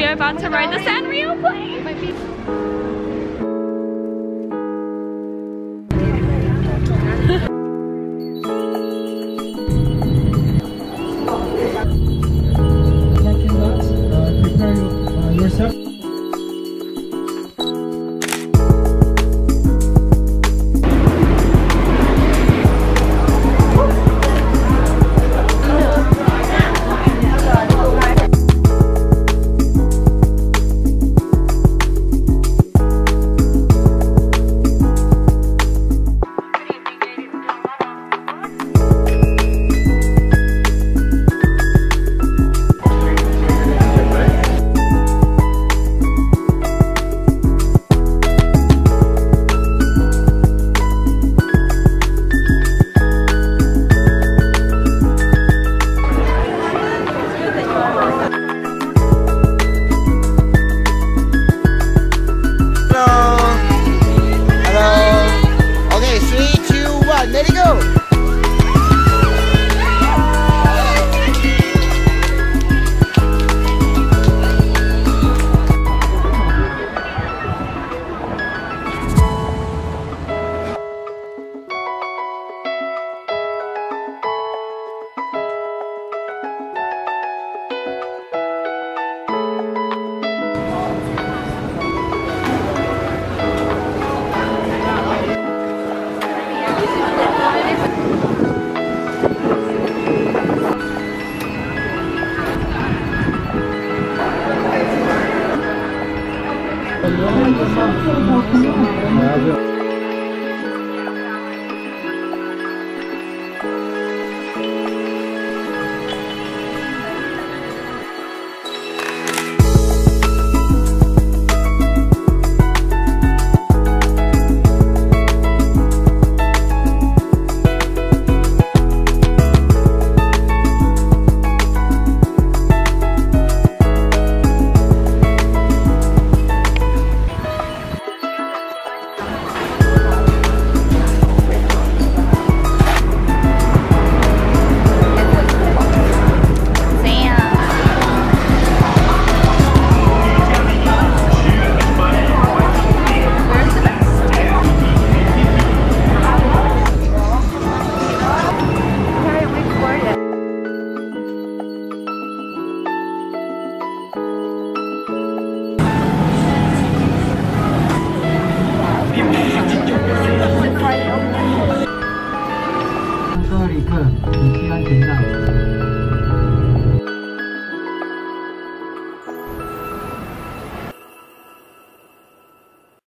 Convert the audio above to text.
We are about to ride the Sanrio plane. Uh, uh, yourself. Gracias.